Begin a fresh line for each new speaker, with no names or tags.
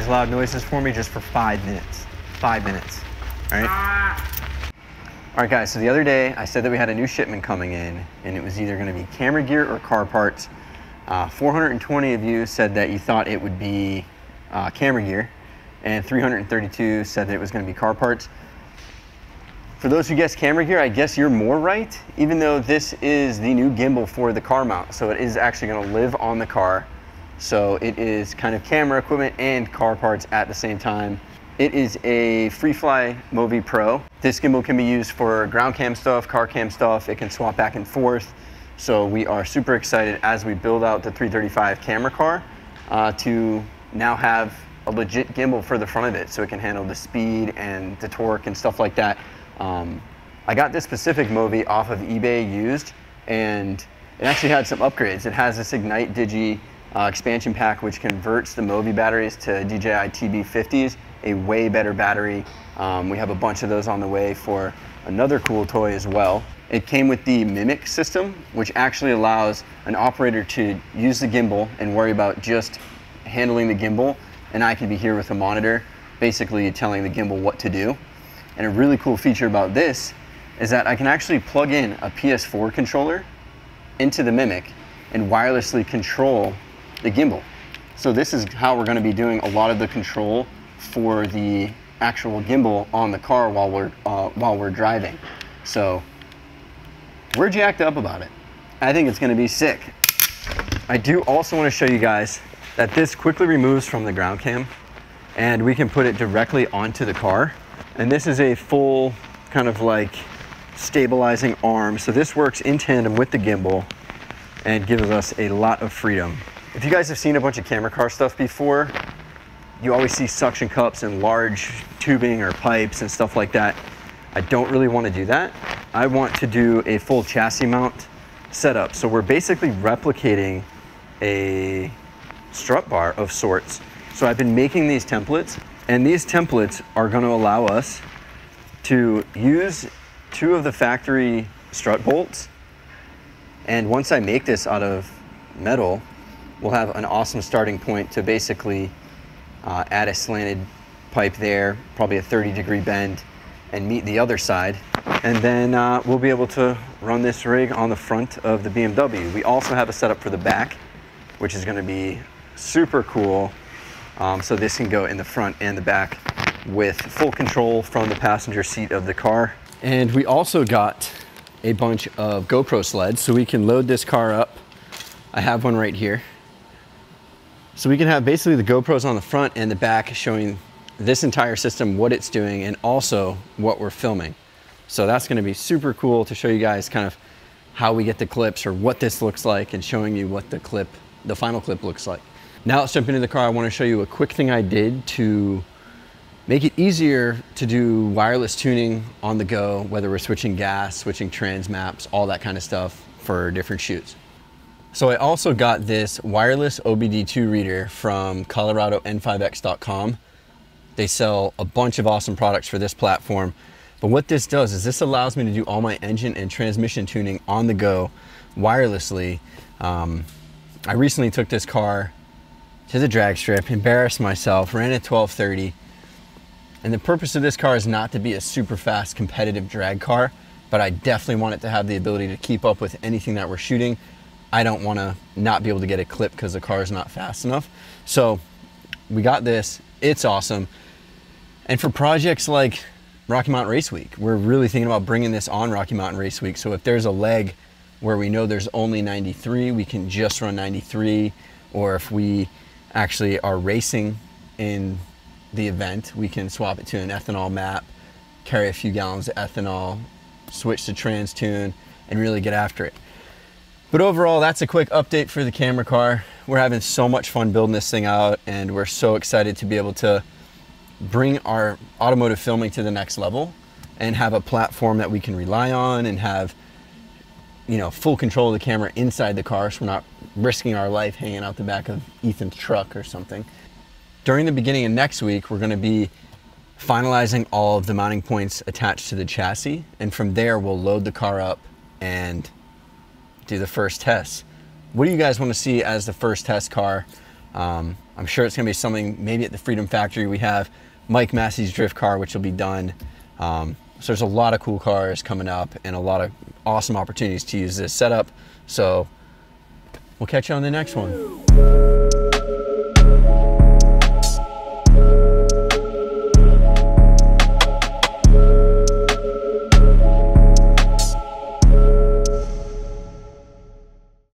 loud noises for me just for five minutes. Five minutes. All right. All right, guys. So the other day I said that we had a new shipment coming in, and it was either going to be camera gear or car parts. Uh, 420 of you said that you thought it would be uh, camera gear, and 332 said that it was going to be car parts. For those who guessed camera gear, I guess you're more right, even though this is the new gimbal for the car mount. So it is actually going to live on the car. So it is kind of camera equipment and car parts at the same time. It is a FreeFly Movi Pro. This gimbal can be used for ground cam stuff, car cam stuff. It can swap back and forth. So we are super excited as we build out the 335 camera car uh, to now have a legit gimbal for the front of it so it can handle the speed and the torque and stuff like that. Um, I got this specific Movi off of eBay used and it actually had some upgrades. It has this Ignite Digi uh, expansion pack which converts the Movi batteries to DJI TB50s, a way better battery. Um, we have a bunch of those on the way for another cool toy as well. It came with the Mimic system, which actually allows an operator to use the gimbal and worry about just handling the gimbal, and I can be here with a monitor, basically telling the gimbal what to do. And a really cool feature about this is that I can actually plug in a PS4 controller into the Mimic and wirelessly control the gimbal. So this is how we're gonna be doing a lot of the control for the actual gimbal on the car while we're, uh, while we're driving. So we're jacked up about it. I think it's gonna be sick. I do also wanna show you guys that this quickly removes from the ground cam and we can put it directly onto the car. And this is a full kind of like stabilizing arm. So this works in tandem with the gimbal and gives us a lot of freedom. If you guys have seen a bunch of camera car stuff before, you always see suction cups and large tubing or pipes and stuff like that. I don't really want to do that. I want to do a full chassis mount setup. So we're basically replicating a strut bar of sorts. So I've been making these templates and these templates are going to allow us to use two of the factory strut bolts. And once I make this out of metal, we'll have an awesome starting point to basically uh, add a slanted pipe there, probably a 30 degree bend, and meet the other side. And then uh, we'll be able to run this rig on the front of the BMW. We also have a setup for the back, which is gonna be super cool. Um, so this can go in the front and the back with full control from the passenger seat of the car. And we also got a bunch of GoPro sleds so we can load this car up. I have one right here. So we can have basically the GoPros on the front and the back showing this entire system, what it's doing, and also what we're filming. So that's gonna be super cool to show you guys kind of how we get the clips or what this looks like and showing you what the clip, the final clip looks like. Now let's jump into the car. I wanna show you a quick thing I did to make it easier to do wireless tuning on the go, whether we're switching gas, switching trans maps, all that kind of stuff for different shoots. So I also got this wireless OBD2 reader from coloradon5x.com. They sell a bunch of awesome products for this platform. But what this does is this allows me to do all my engine and transmission tuning on the go wirelessly. Um, I recently took this car to the drag strip, embarrassed myself, ran at 1230. And the purpose of this car is not to be a super fast competitive drag car, but I definitely want it to have the ability to keep up with anything that we're shooting I don't want to not be able to get a clip because the car is not fast enough. So we got this. It's awesome. And for projects like Rocky Mountain Race Week, we're really thinking about bringing this on Rocky Mountain Race Week. So if there's a leg where we know there's only 93, we can just run 93. Or if we actually are racing in the event, we can swap it to an ethanol map, carry a few gallons of ethanol, switch to trans tune, and really get after it. But overall, that's a quick update for the camera car. We're having so much fun building this thing out and we're so excited to be able to bring our automotive filming to the next level and have a platform that we can rely on and have you know full control of the camera inside the car so we're not risking our life hanging out the back of Ethan's truck or something. During the beginning of next week, we're gonna be finalizing all of the mounting points attached to the chassis and from there we'll load the car up and do the first test. What do you guys want to see as the first test car Um, I'm sure it's gonna be something maybe at the Freedom Factory. We have Mike Massey's drift car, which will be done. Um, so there's a lot of cool cars coming up and a lot of awesome opportunities to use this setup. So we'll catch you on the next one.